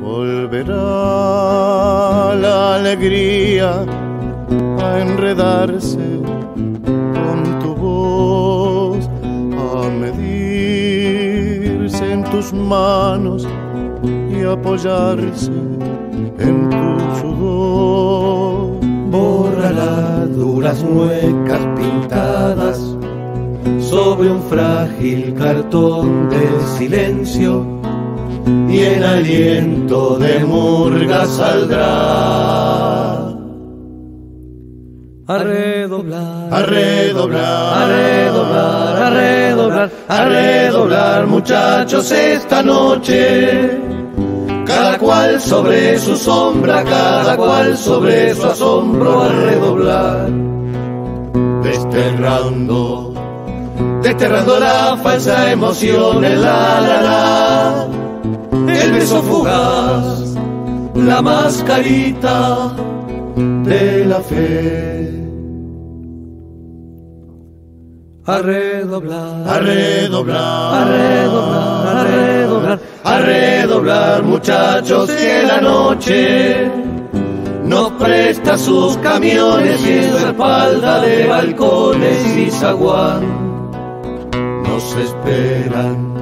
Volverá la alegría a enredarse con tu voz, a medirse en tus manos y apoyarse en tu sudor. Borrará duras muecas pintadas sobre un frágil cartón de silencio y el aliento de murga saldrá. A redoblar, A redoblar, a redoblar, a redoblar, a redoblar, muchachos, esta noche. Cada cual sobre su sombra, cada cual sobre su asombro, a redoblar. Desterrando, desterrando la falsa emoción, el la la la, el beso fugaz, la mascarita de la fe. A redoblar, a redoblar, a redoblar, a redoblar, a redoblar, muchachos, que la noche nos presta sus camiones y su espalda de balcones y zaguán. Esperan,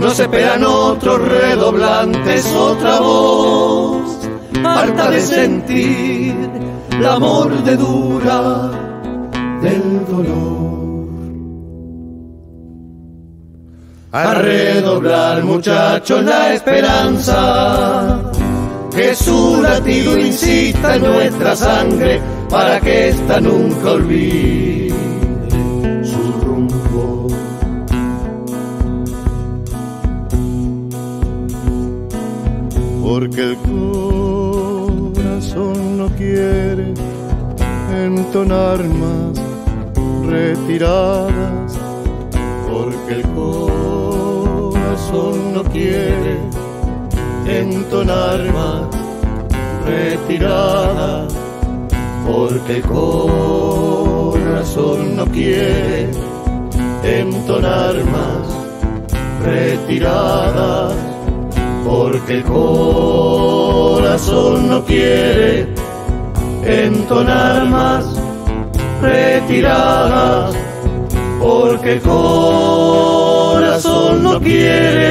nos esperan otros redoblantes, otra voz, harta de sentir la mordedura del dolor. A redoblar, muchachos, la esperanza. Que su latido insista en nuestra sangre para que ésta nunca olvide porque el corazón no quiere entonar más retiradas, porque el corazón no quiere entonar más retiradas, porque el corazón no quiere entonar más retiradas porque corazón no quiere entonar más retiradas, porque corazón no quiere